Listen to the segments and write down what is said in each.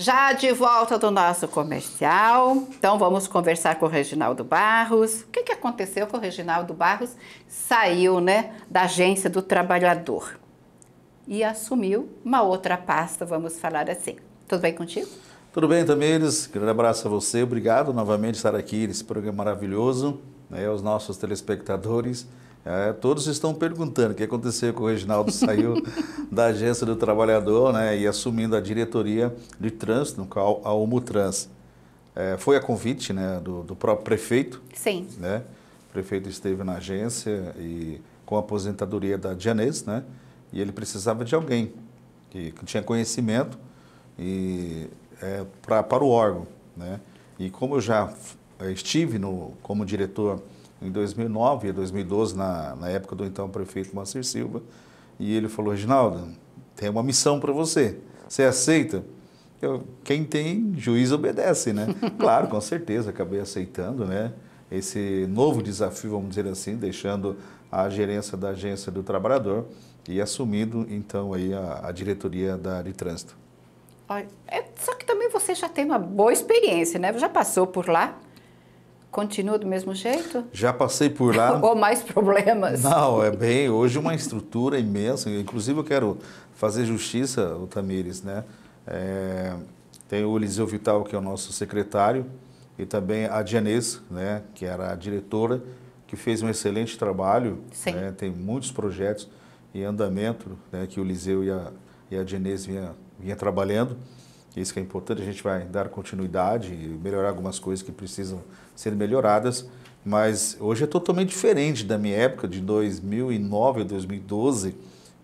Já de volta do nosso comercial, então vamos conversar com o Reginaldo Barros. O que, que aconteceu com o Reginaldo Barros? Saiu né, da agência do trabalhador e assumiu uma outra pasta, vamos falar assim. Tudo bem contigo? Tudo bem, Tamires. Grande abraço a você. Obrigado novamente por estar aqui nesse programa maravilhoso. Né, aos nossos telespectadores. É, todos estão perguntando o que aconteceu com o Reginaldo, saiu da Agência do Trabalhador né, e assumindo a diretoria de trânsito, no qual a Umutrans. É, foi a convite né, do, do, próprio prefeito. Sim. Né? O prefeito esteve na agência e com a aposentadoria da Dianês, né? E ele precisava de alguém que, que tinha conhecimento e, é, pra, para o órgão, né? E como eu já estive no, como diretor em 2009 e 2012, na, na época do então prefeito Moacir Silva, e ele falou, Reginaldo, tem uma missão para você, você aceita? Eu, quem tem juiz obedece, né? claro, com certeza, acabei aceitando, né? Esse novo desafio, vamos dizer assim, deixando a gerência da agência do trabalhador e assumindo então aí a, a diretoria da de trânsito. É, só que também você já tem uma boa experiência, né? Já passou por lá? Continua do mesmo jeito? Já passei por lá. Ou mais problemas? Não, é bem, hoje uma estrutura imensa. Inclusive eu quero fazer justiça, o Tamires, né? É, tem o Eliseu Vital, que é o nosso secretário, e também a Dianês, né, que era a diretora, que fez um excelente trabalho. Sim. Né, tem muitos projetos em andamento né, que o Eliseu e a, e a Dianês vinha, vinha trabalhando. Isso que é importante, a gente vai dar continuidade e melhorar algumas coisas que precisam ser melhoradas, mas hoje é totalmente diferente da minha época de 2009 a 2012,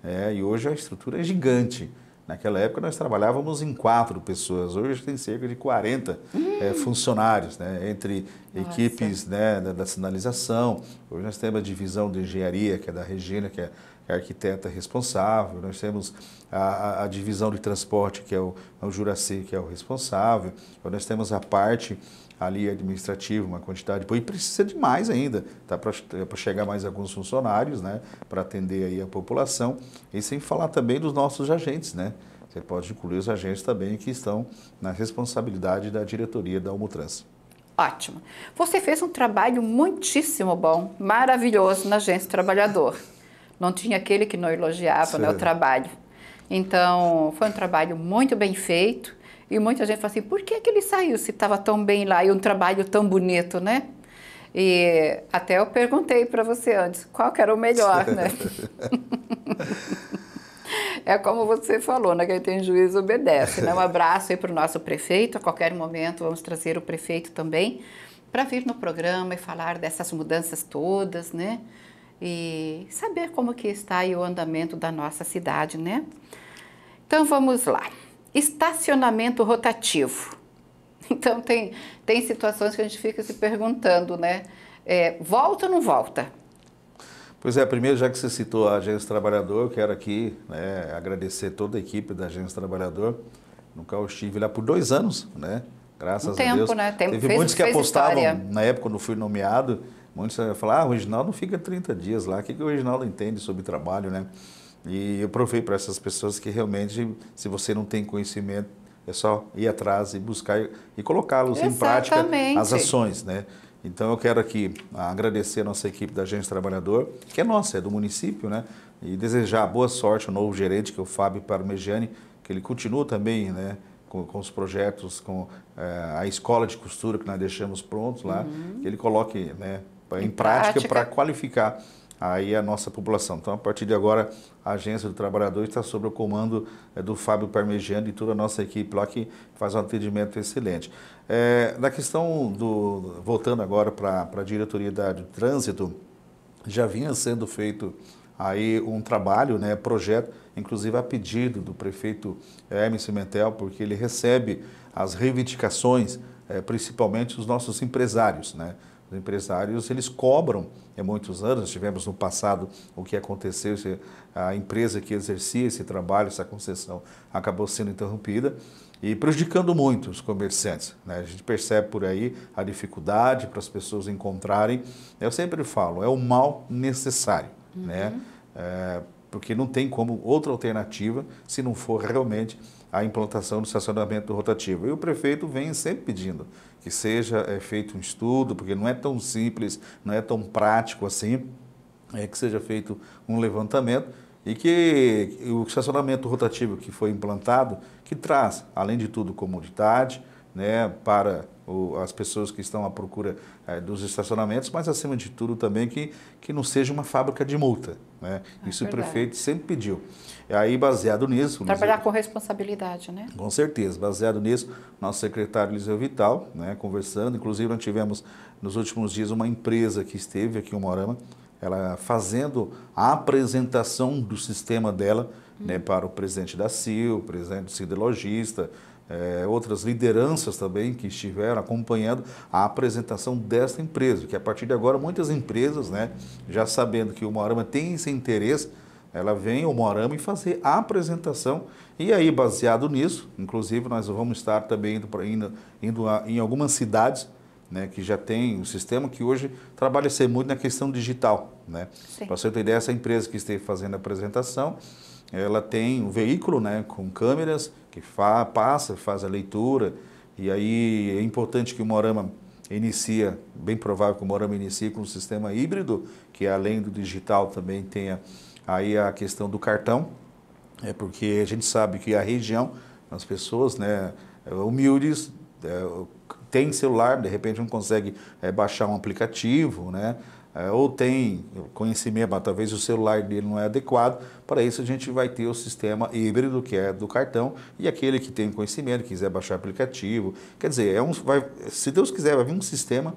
é, e hoje a estrutura é gigante. Naquela época nós trabalhávamos em quatro pessoas, hoje tem cerca de 40 hum. é, funcionários, né, entre Nossa. equipes né, da, da, sinalização. Hoje nós temos a divisão de engenharia, que é da Regina, que é arquiteta responsável, nós temos a, a, divisão de transporte, que é o, é o Juraci, que é o responsável, nós temos a parte ali administrativa, uma quantidade, e precisa de mais ainda, tá? para chegar mais alguns funcionários, né? para atender aí a população, e sem falar também dos nossos agentes, né? Você pode incluir os agentes também que estão na responsabilidade da diretoria da Almutrans. Ótimo. Você fez um trabalho muitíssimo bom, maravilhoso na Agência Trabalhador. Não tinha aquele que não elogiava né, o trabalho. Então, foi um trabalho muito bem feito e muita gente fala assim, por que, que ele saiu se estava tão bem lá e um trabalho tão bonito, né? E até eu perguntei para você antes, qual que era o melhor, né? é como você falou, né? Quem tem juízo obedece, né? Um abraço aí para o nosso prefeito, a qualquer momento vamos trazer o prefeito também para vir no programa e falar dessas mudanças todas, né? E saber como que está aí o andamento da nossa cidade, né? Então vamos lá. Estacionamento rotativo. Então, tem, tem situações que a gente fica se perguntando, né? É, volta ou não volta? Pois é, primeiro, já que você citou a Agência Trabalhador, quero aqui né, agradecer toda a equipe da Agência Trabalhador, no qual eu estive lá por dois anos, né? Graças um tempo, a Deus. Né? Tempo, Teve fez, muitos que apostavam, história. na época, quando fui nomeado, muitos falaram, ah, o Reginaldo fica 30 dias lá, o que, que o Reginaldo entende sobre trabalho, né? E eu provei para essas pessoas que realmente, se você não tem conhecimento, é só ir atrás e buscar e colocá-los em prática as ações, né? Então eu quero aqui agradecer a nossa equipe da Agência Trabalhador, que é nossa, é do município, né? E desejar boa sorte ao novo gerente, que é o Fábio Parmegiani, que ele continua também, né? Com, com os projetos, com é, a escola de costura que nós deixamos prontos lá, uhum. que ele coloque né, em, em prática para qualificar aí a nossa população. Então, a partir de agora, a Agência do Trabalhador está sob o comando é, do Fábio Parmegiano e toda a nossa equipe lá que faz um atendimento excelente. É, na questão do, voltando agora para a diretoria da, de trânsito, já vinha sendo feito aí um trabalho, né, projeto, inclusive a pedido do prefeito Hermes Cimentel, porque ele recebe as reivindicações, é, principalmente dos nossos empresários, né, os empresários, eles cobram há muitos anos, tivemos no passado o que aconteceu, a empresa que exercia esse trabalho, essa concessão, acabou sendo interrompida e prejudicando muito os comerciantes. Né? A gente percebe por aí a dificuldade para as pessoas encontrarem. Eu sempre falo, é o mal necessário. Uhum. Né? É, porque não tem como outra alternativa se não for realmente a implantação do estacionamento rotativo. E o prefeito vem sempre pedindo que seja é, feito um estudo, porque não é tão simples, não é tão prático assim, é que seja feito um levantamento e que o estacionamento rotativo que foi implantado, que traz, além de tudo, comodidade né, para o, as pessoas que estão à procura é, dos estacionamentos, mas acima de tudo também que, que não seja uma fábrica de multa. Né? É Isso verdade. o prefeito sempre pediu. E aí, baseado nisso... Trabalhar com responsabilidade, né? Com certeza. Baseado nisso, nosso secretário Eliseu Vital, né, conversando, inclusive nós tivemos nos últimos dias uma empresa que esteve aqui em Morama, ela fazendo a apresentação do sistema dela hum. né, para o presidente da CIL, o presidente do Siderologista, é, outras lideranças também que estiveram acompanhando a apresentação desta empresa, que a partir de agora muitas empresas, né, já sabendo que o Moarama tem esse interesse, ela vem ao Moarama e fazer a apresentação e aí baseado nisso, inclusive nós vamos estar também indo, indo, indo a, em algumas cidades né, que já tem um sistema que hoje trabalha-se muito na questão digital. Né? Para você ter ideia, essa empresa que esteve fazendo a apresentação, ela tem um veículo né, com câmeras que fa, passa, faz a leitura, e aí é importante que o Morama inicia, bem provável que o Morama inicie com um sistema híbrido, que além do digital também tenha aí a questão do cartão, é porque a gente sabe que a região, as pessoas né, humildes, é, tem celular, de repente não consegue é, baixar um aplicativo, né? É, ou tem conhecimento, mas talvez o celular dele não é adequado. Para isso a gente vai ter o sistema híbrido, que é do cartão, e aquele que tem conhecimento, quiser baixar aplicativo. Quer dizer, é um, vai, se Deus quiser, vai vir um sistema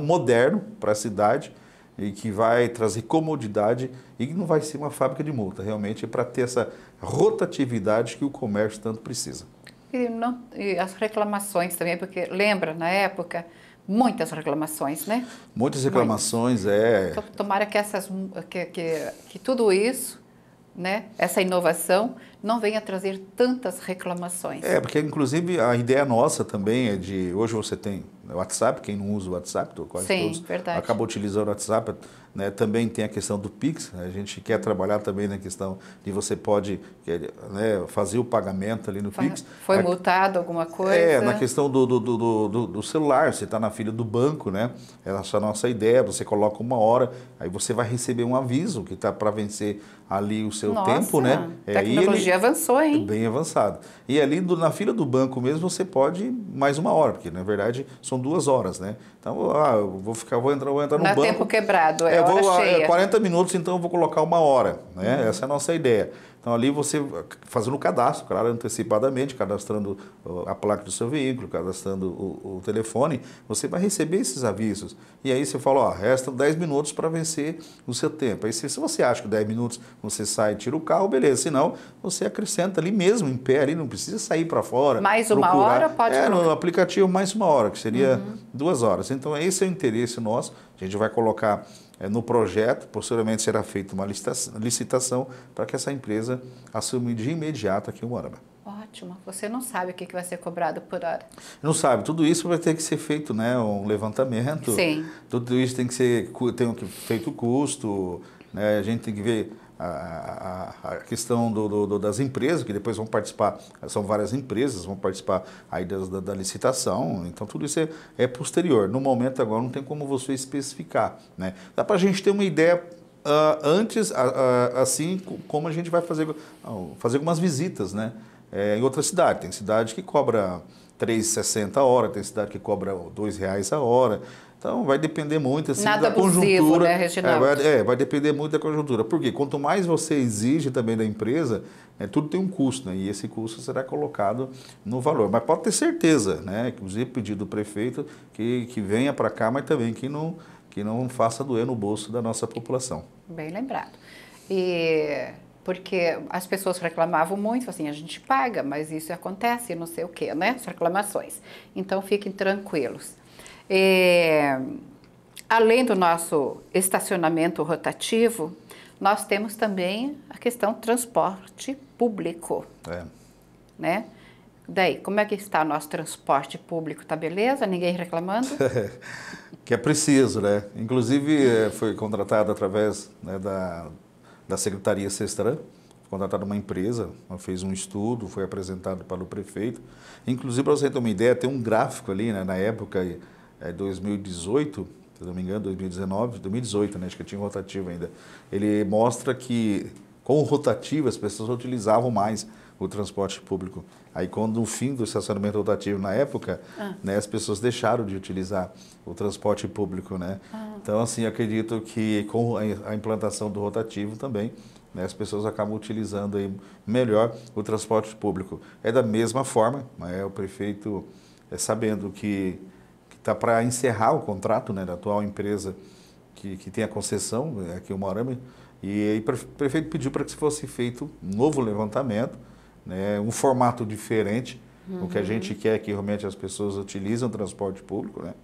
moderno para a cidade e que vai trazer comodidade e que não vai ser uma fábrica de multa, realmente é para ter essa rotatividade que o comércio tanto precisa. E, não, e as reclamações também, porque lembra, na época, muitas reclamações, né? Muitas reclamações, Muitas. é. Então, tomara que, essas, que, que, que tudo isso, né, essa inovação, não venha trazer tantas reclamações. É, porque inclusive a ideia nossa também é de. Hoje você tem WhatsApp, quem não usa o WhatsApp, quase Sim, todos verdade. acabam utilizando o WhatsApp. Né? Também tem a questão do Pix, a gente quer trabalhar também na questão de você pode né, fazer o pagamento ali no Pix. Foi a, multado alguma coisa? É, na questão do, do, do, do, do celular, você está na fila do banco, né? Essa é a nossa ideia, você coloca uma hora, aí você vai receber um aviso que está para vencer ali o seu nossa, tempo, né? É, tecnologia ele, avançou, hein? Bem avançado. E ali do, na fila do banco mesmo você pode mais uma hora, porque na verdade são duas horas, né? Então, ah, eu vou ficar, vou entrar, vou entrar no Não banco. É tempo quebrado, é, é hora vou, cheia. É 40 minutos, então eu vou colocar uma hora, né? Uhum. Essa é a nossa ideia. Então ali você fazendo o cadastro, claro, antecipadamente, cadastrando a placa do seu veículo, cadastrando o, o telefone, você vai receber esses avisos. E aí você fala, ó, restam 10 minutos para vencer o seu tempo. Aí se, se você acha que 10 minutos você sai e tira o carro, beleza. Se não, você acrescenta ali mesmo, em pé, ali, não precisa sair para fora. Mais uma procurar. hora pode... É, no aplicativo mais uma hora, que seria uhum. duas horas. Então esse é o interesse nosso. A gente vai colocar no projeto, posteriormente será feita uma licitação, licitação para que essa empresa assuma de imediato aqui o Morama. Ótimo. Você não sabe o que vai ser cobrado por hora? Não sabe. Tudo isso vai ter que ser feito, né? Um levantamento. Sim. Tudo isso tem que ser tem que feito custo. Né? A gente tem que ver a, a, questão do, do, das empresas, que depois vão participar, são várias empresas, vão participar aí da, da, da licitação, então tudo isso é, é, posterior. No momento agora não tem como você especificar. Né? Dá para a gente ter uma ideia uh, antes, uh, uh, assim como a gente vai fazer, fazer algumas visitas né? É, em outra cidade. Tem cidade que cobra 3,60 a hora, tem cidade que cobra R$ reais a hora. Então vai depender muito assim, Nada da abusivo, conjuntura. Né, Reginaldo? É vai, é, vai, depender muito da conjuntura. Porque quanto mais você exige também da empresa, é, tudo tem um custo, né? E esse custo será colocado no valor. Mas pode ter certeza, né? Inclusive pedir do prefeito que, que venha para cá, mas também que não, que não faça doer no bolso da nossa população. Bem lembrado. E porque as pessoas reclamavam muito, assim, a gente paga, mas isso acontece, não sei o quê, né? As reclamações. Então fiquem tranquilos. É, além do nosso estacionamento rotativo, nós temos também a questão transporte público. É. Né? Daí, como é que está o nosso transporte público? Tá beleza? Ninguém reclamando? que é preciso, né? Inclusive, é, foi contratado através né, da, da Secretaria Sestran, contratado uma empresa, fez um estudo, foi apresentado para o prefeito. Inclusive, para você ter uma ideia, tem um gráfico ali, né, na época, é, 2018, se não me engano, 2019, 2018, né, acho que tinha rotativo ainda. Ele mostra que com o rotativo as pessoas utilizavam mais o transporte público. Aí, quando no fim do estacionamento rotativo na época, ah. né, as pessoas deixaram de utilizar o transporte público, né? Ah. Então, assim, acredito que com a implantação do rotativo também, né, as pessoas acabam utilizando aí melhor o transporte público. É da mesma forma, né, o prefeito é sabendo que está para encerrar o contrato né, da atual empresa que, que tem a concessão, né, aqui o Morame, e aí o prefeito pediu para que fosse feito um novo levantamento, né, um formato diferente. Uhum. O que a gente quer é que realmente as pessoas utilizem o transporte público, né?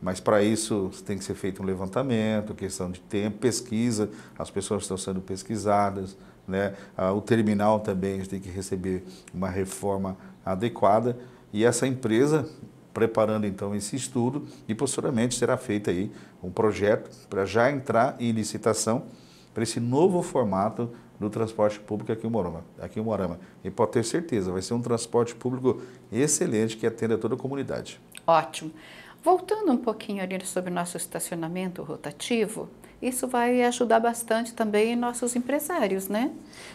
Mas para isso tem que ser feito um levantamento, questão de tempo, pesquisa, as pessoas estão sendo pesquisadas, né? Ah, o terminal também a gente tem que receber uma reforma adequada e essa empresa preparando então esse estudo e posteriormente será feito aí um projeto para já entrar em licitação para esse novo formato do transporte público aqui em Morama. Aqui em Morama. E pode ter certeza, vai ser um transporte público excelente que atenda toda a comunidade. Ótimo. Voltando um pouquinho ali sobre o nosso estacionamento rotativo, isso vai ajudar bastante também nossos empresários, né?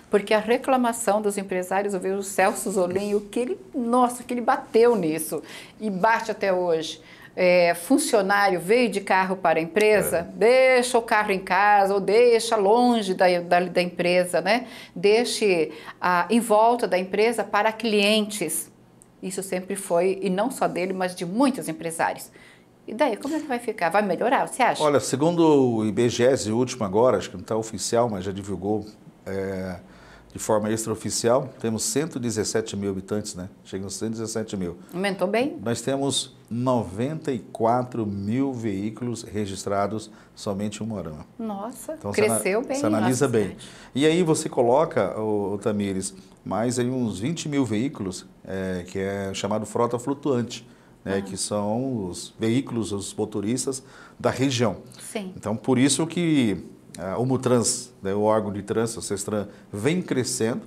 Porque a reclamação dos empresários, eu vejo o Celso Zolinho, que ele, nossa, que ele bateu nisso e bate até hoje é, funcionário veio de carro para a empresa, é. deixa o carro em casa ou deixa longe da, da, da empresa, né? Deixe ah, em volta da empresa para clientes. Isso sempre foi, e não só dele, mas de muitos empresários. E daí, como é que vai ficar? Vai melhorar, você acha? Olha, segundo o IBGES, o último agora, acho que não está oficial, mas já divulgou é, de forma extraoficial, temos 117 mil habitantes, né? Chegam a 117 mil. Aumentou bem? Nós temos 94 mil veículos registrados somente em Umuarama. Nossa, então, cresceu bem. Você analisa bem. E aí você coloca, o, o Tamires, mais aí uns 20 mil veículos, é, que é chamado frota flutuante. Né, ah. que são os veículos, os motoristas da região. Sim. Então, por isso que o Mutrans, né, o órgão de trânsito, o Sestran, vem crescendo,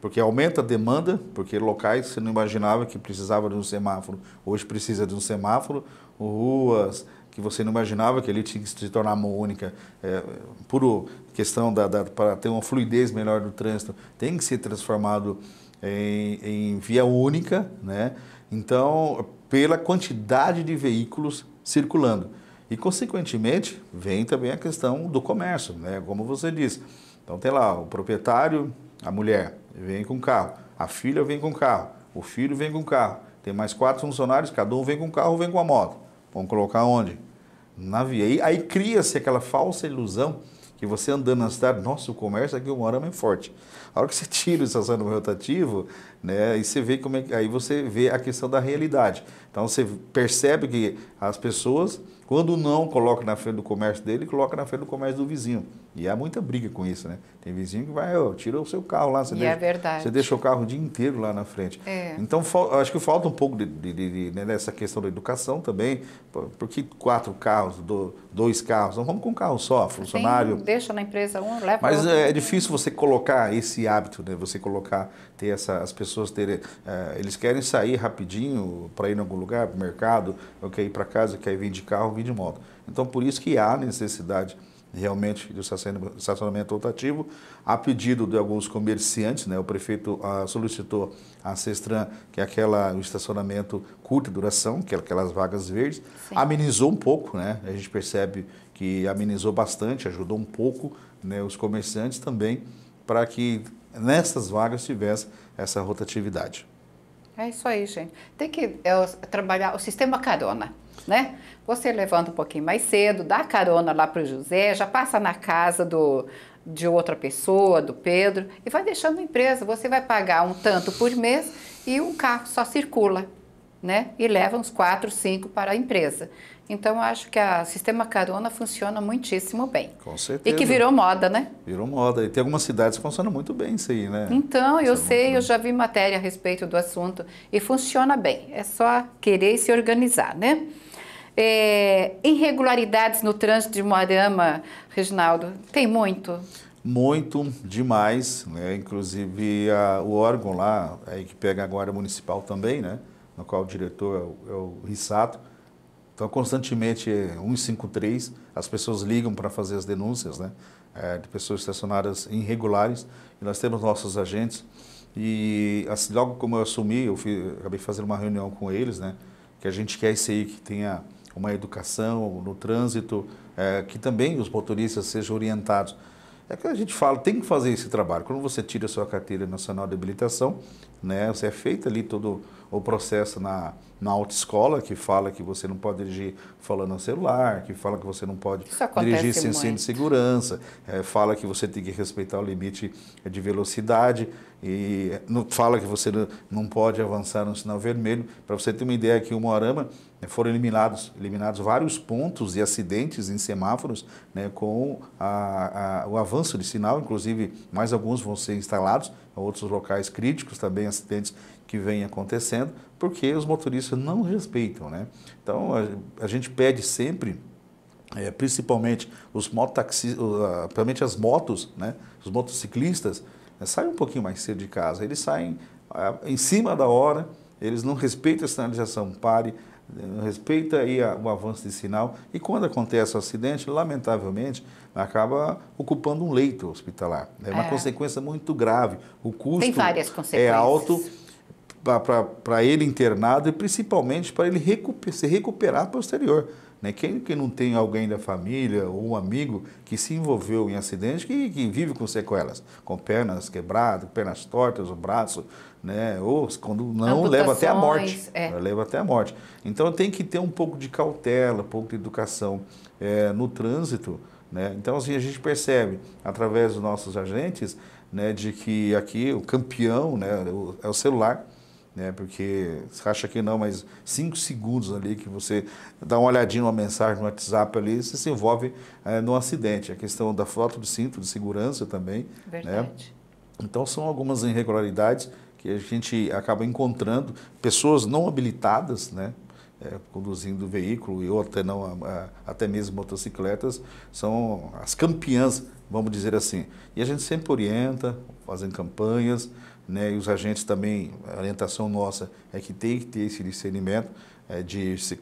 porque aumenta a demanda, porque locais você não imaginava que precisava de um semáforo, hoje precisa de um semáforo, ruas que você não imaginava que ele tinha que se tornar mão única, é, por questão da, da para ter uma fluidez melhor do trânsito, tem que ser transformado em, em via única, né? Então, pela quantidade de veículos circulando. E, consequentemente, vem também a questão do comércio, né? como você disse. Então, tem lá o proprietário, a mulher vem com carro, a filha vem com carro, o filho vem com carro. Tem mais quatro funcionários, cada um vem com carro, vem com a moto. Vamos colocar onde? Na via. Aí, aí cria-se aquela falsa ilusão que você andando na cidade, nossa, o comércio aqui o Morama é forte. A hora que você tira o estacionamento rotativo, né, aí você vê como é, aí você vê a questão da realidade. Então você percebe que as pessoas quando não coloca na frente do comércio dele, coloca na frente do comércio do vizinho. E há muita briga com isso, né? Tem vizinho que vai, ó, tira o seu carro lá. Você e deixa, é verdade. Você deixa o carro o dia inteiro lá na frente. É. Então, acho que falta um pouco de, de, de, né, dessa questão da educação também. Porque quatro carros, dois carros, não vamos com um carro só, funcionário. Tem, deixa na empresa um, leva Mas é, é, difícil você colocar esse hábito, né? Você colocar, ter essa, as pessoas terem... É, eles querem sair rapidinho para ir em algum lugar, para o mercado, ou quer ir para casa, quer vir de carro, vir de moto. Então, por isso que há necessidade realmente do estacionamento rotativo. A pedido de alguns comerciantes, né, o prefeito ah, solicitou a Cestran, que é aquela, o estacionamento curta duração, que é aquelas vagas verdes, Sim. amenizou um pouco, né, a gente percebe que amenizou bastante, ajudou um pouco né, os comerciantes também, para que nessas vagas tivesse essa rotatividade. É isso aí, gente. Tem que é, trabalhar o sistema carona né? Você levanta um pouquinho mais cedo, dá carona lá para o José, já passa na casa do, de outra pessoa, do Pedro, e vai deixando a empresa. Você vai pagar um tanto por mês e um carro só circula, né? E leva uns quatro, cinco para a empresa. Então, acho que o sistema carona funciona muitíssimo bem. Com certeza. E que virou moda, né? Virou moda. E tem algumas cidades que funcionam muito bem isso aí, né? Então, eu sei, eu já vi matéria a respeito do assunto e funciona bem. É só querer se organizar, né? É, irregularidades no trânsito de Moarama, Reginaldo, tem muito? Muito demais, né? inclusive a, o órgão lá, aí que pega a Guarda Municipal também, né? no qual o diretor é o, é o Rissato. Então, constantemente, 153, as pessoas ligam para fazer as denúncias né? É, de pessoas estacionadas irregulares, e nós temos nossos agentes. E assim, logo como eu assumi, eu fui, acabei fazendo uma reunião com eles, né? que a gente quer isso aí, que tenha uma educação no trânsito, é, que também os motoristas sejam orientados é que a gente fala, tem que fazer esse trabalho. Quando você tira a sua carteira nacional de habilitação, né, você é feito ali todo o processo na, na autoescola, que fala que você não pode dirigir falando no celular, que fala que você não pode dirigir sem cinto de segurança, é, fala que você tem que respeitar o limite de velocidade e não, fala que você não pode avançar no sinal vermelho. Para você ter uma ideia, aqui o Moarama né, foram eliminados, eliminados vários pontos e acidentes em semáforos né, com a, a, o avanço de sinal, inclusive mais alguns vão ser instalados, outros locais críticos também, acidentes que vêm acontecendo, porque os motoristas não respeitam. Né? Então a, a gente pede sempre é, principalmente os principalmente as motos, né, os motociclistas, é, saem um pouquinho mais cedo de casa. Eles saem em cima da hora, eles não respeitam a sinalização pare, respeita aí o avanço de sinal e quando acontece o acidente, lamentavelmente, acaba ocupando um leito hospitalar. É uma é. consequência muito grave. O custo Tem várias consequências. é alto para ele internado e principalmente para ele recuper, se recuperar posterior. Né? Quem que não tem alguém da família ou um amigo que se envolveu em acidente que, que vive com sequelas, com pernas quebradas, pernas tortas, o braço, né? ou quando não, leva até a morte. É. Leva até a morte. Então tem que ter um pouco de cautela, um pouco de educação é, no trânsito. Né? Então assim, a gente percebe, através dos nossos agentes, né, de que aqui o campeão né, é o celular né? Porque você acha que não, mas cinco segundos ali que você dá uma olhadinha numa mensagem no WhatsApp ali, você se envolve é, no acidente. A questão da foto do cinto de segurança também. Né? Verdade. Né? Então são algumas irregularidades que a gente acaba encontrando pessoas não habilitadas, né? É, conduzindo veículo e ou até não até mesmo motocicletas são as campeãs vamos dizer assim e a gente sempre orienta fazendo campanhas né, e os agentes também, a orientação nossa é que tem que ter esse discernimento é, de se,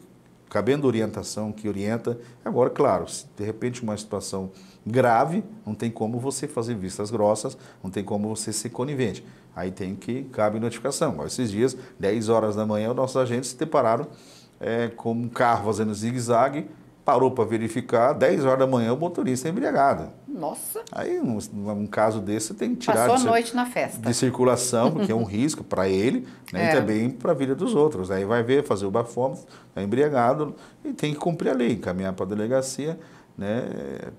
cabendo orientação que orienta. Agora, claro, se de repente uma situação grave, não tem como você fazer vistas grossas, não tem como você ser conivente. Aí tem que, cabe notificação. Esses dias, 10 horas da manhã, os nossos agentes se depararam é, com um carro fazendo zigue-zague, parou para verificar, 10 horas da manhã o motorista é embriagado. Nossa! Aí, um, um caso desse, você tem que tirar Passou de, a noite na festa. de circulação, porque é um risco para ele né, é. e também para a vida dos outros. Aí vai ver, fazer o bafômetro, é embriagado e tem que cumprir a lei, encaminhar para a delegacia. Né,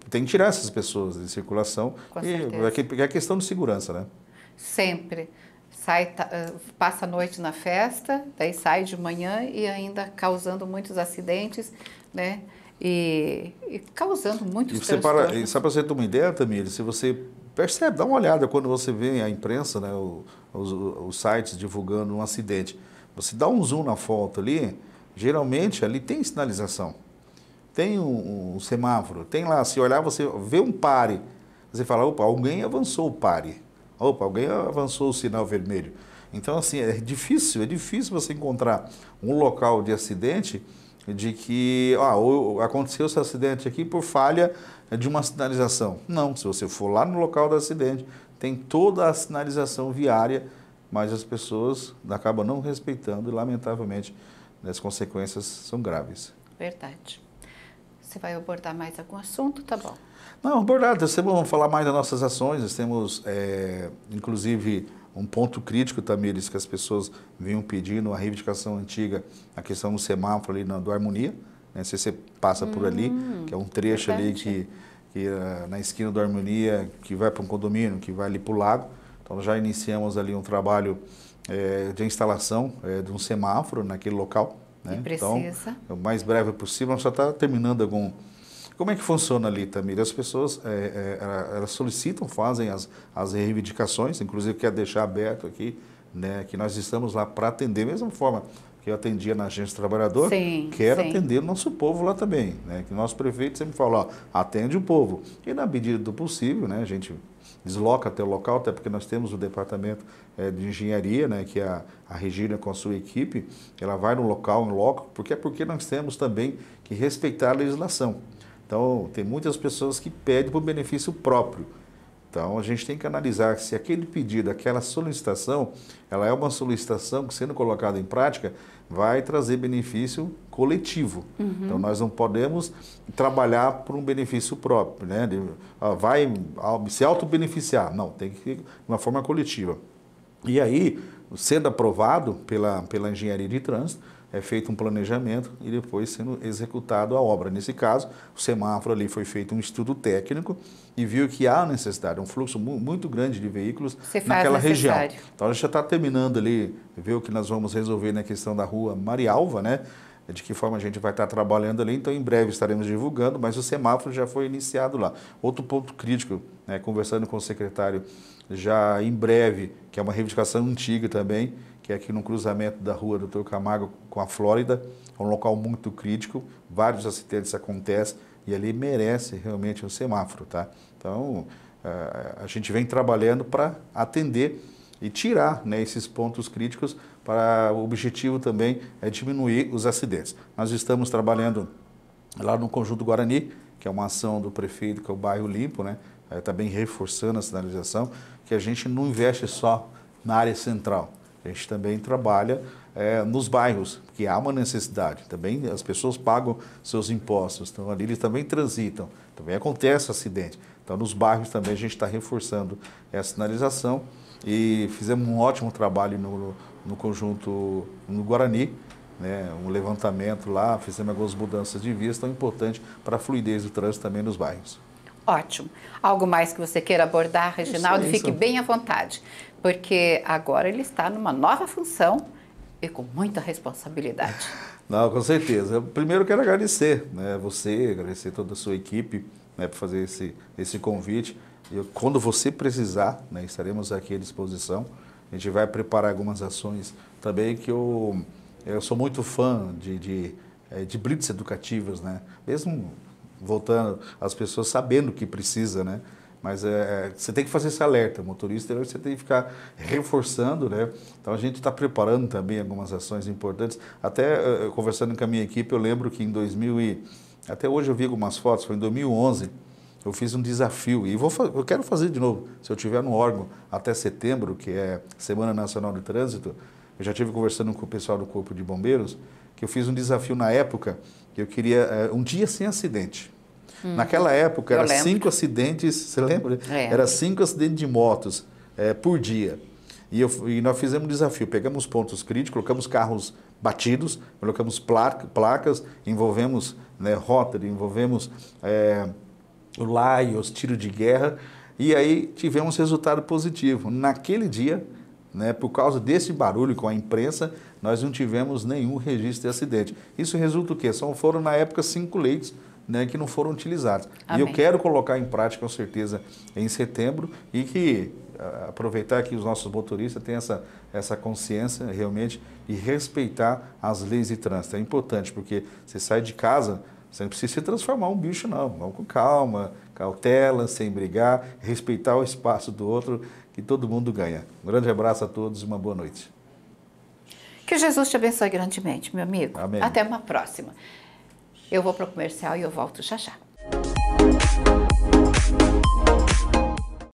tem que tirar essas pessoas de circulação. Com e é, é questão de segurança, né? Sempre. Sai, passa a noite na festa, daí sai de manhã e ainda causando muitos acidentes, né? E, e causando muitos e você para, e Só para você ter uma ideia, Tamir, se você percebe, dá uma olhada quando você vê a imprensa, né, os, os sites divulgando um acidente. Você dá um zoom na foto ali, geralmente ali tem sinalização. Tem um, um, semáforo, tem lá, se olhar, você vê um pare. Você fala, opa, alguém avançou o pare. Opa, alguém avançou o sinal vermelho. Então, assim, é difícil, é difícil você encontrar um local de acidente de que ah, aconteceu esse acidente aqui por falha de uma sinalização. Não, se você for lá no local do acidente, tem toda a sinalização viária, mas as pessoas acabam não respeitando e, lamentavelmente, as consequências são graves. Verdade. Você vai abordar mais algum assunto? Tá bom. Não, abordar. Vamos falar mais das nossas ações. Nós temos, é, inclusive, um ponto crítico, Tamires, que as pessoas vinham pedindo, a reivindicação antiga, a questão do semáforo ali na, do Harmonia, né? se você passa por ali, hum, que é um trecho ali que, que uh, na esquina do Harmonia, que vai para um condomínio, que vai ali para o lago. Então já iniciamos ali um trabalho é, de instalação é, de um semáforo naquele local. Né? Então, o mais breve possível, nós já está terminando algum como é que funciona ali, Tamir? As pessoas é, é, elas solicitam, fazem as, as reivindicações, inclusive quero deixar aberto aqui, né, que nós estamos lá para atender, da mesma forma que eu atendia na agência do trabalhador, sim, quero sim. atender o nosso povo lá também, né? Que o nosso prefeito sempre fala, ó, atende o povo. E na medida do possível, né, a gente desloca até o local, até porque nós temos o departamento é, de engenharia, né, que a, a Regina com a sua equipe, ela vai no local, em loco, porque é porque nós temos também que respeitar a legislação. Então, tem muitas pessoas que pedem por benefício próprio. Então, a gente tem que analisar se aquele pedido, aquela solicitação, ela é uma solicitação que, sendo colocada em prática, vai trazer benefício coletivo. Uhum. Então, nós não podemos trabalhar por um benefício próprio, né? De, vai se auto-beneficiar. Não, tem que ser de uma forma coletiva. E aí, sendo aprovado pela, pela engenharia de trânsito, é feito um planejamento e depois sendo executado a obra. Nesse caso, o semáforo ali foi feito um estudo técnico e viu que há necessidade, um fluxo muito grande de veículos naquela região. Então a gente já está terminando ali, ver o que nós vamos resolver na questão da rua Marialva, né? De que forma a gente vai estar trabalhando ali, então em breve estaremos divulgando, mas o semáforo já foi iniciado lá. Outro ponto crítico, né, conversando com o secretário já em breve, que é uma reivindicação antiga também, que é aqui no cruzamento da rua Doutor Camargo com a Flórida, é um local muito crítico, vários acidentes acontecem e ali merece realmente um semáforo, tá? Então, eh, a gente vem trabalhando para atender e tirar né, esses pontos críticos para o objetivo também é diminuir os acidentes. Nós estamos trabalhando lá no Conjunto Guarani, que é uma ação do prefeito, que é o bairro limpo, né? Também reforçando a sinalização, que a gente não investe só na área central. A gente também trabalha é, nos bairros, que há uma necessidade. Também as pessoas pagam seus impostos, então ali eles também transitam, também acontece acidente. Então nos bairros também a gente está reforçando essa sinalização e fizemos um ótimo trabalho no, no conjunto no Guarani, né, um levantamento lá, fizemos algumas mudanças de vias tão importante para a fluidez do trânsito também nos bairros. Ótimo. Algo mais que você queira abordar, Reginaldo? Isso, isso. Fique bem à vontade porque agora ele está numa nova função e com muita responsabilidade. Não, com certeza. Eu primeiro quero agradecer né, você, agradecer toda a sua equipe né, por fazer esse, esse convite. Eu, quando você precisar, né, estaremos aqui à disposição. A gente vai preparar algumas ações também que eu, eu sou muito fã de, de, eh, de blitz educativas, né? Mesmo voltando as pessoas sabendo o que precisa, né? Mas é, você tem que fazer esse alerta, motorista, você tem que ficar reforçando, né? Então a gente está preparando também algumas ações importantes. Até uh, conversando com a minha equipe, eu lembro que em 2000 e até hoje eu vi algumas fotos, foi em 2011, eu fiz um desafio e vou, eu quero fazer de novo. Se eu tiver no órgão até setembro, que é Semana Nacional de Trânsito, eu já tive conversando com o pessoal do Corpo de Bombeiros, que eu fiz um desafio na época que eu queria uh, um dia sem acidente. Uhum. Naquela época, era cinco acidentes, você lembra? É. Era cinco acidentes de motos é, por dia. E, eu, e, nós fizemos um desafio, pegamos pontos críticos, colocamos carros batidos, colocamos placa, placas, envolvemos né, Rotary, envolvemos é, o Laios, tiro de guerra, e aí tivemos resultado positivo. Naquele dia, né, por causa desse barulho com a imprensa, nós não tivemos nenhum registro de acidente. Isso resulta o quê? São, foram, na época, cinco leitos né, que não foram utilizados. Amém. E eu quero colocar em prática, com certeza, em setembro e que aproveitar que os nossos motoristas têm essa, essa consciência realmente e respeitar as leis de trânsito. É importante, porque você sai de casa, você não precisa se transformar um bicho, não. Vamos com calma, cautela, sem brigar, respeitar o espaço do outro, que todo mundo ganha. Um grande abraço a todos e uma boa noite. Que Jesus te abençoe grandemente, meu amigo. Amém. Até uma próxima. Eu vou para o comercial e eu volto já já.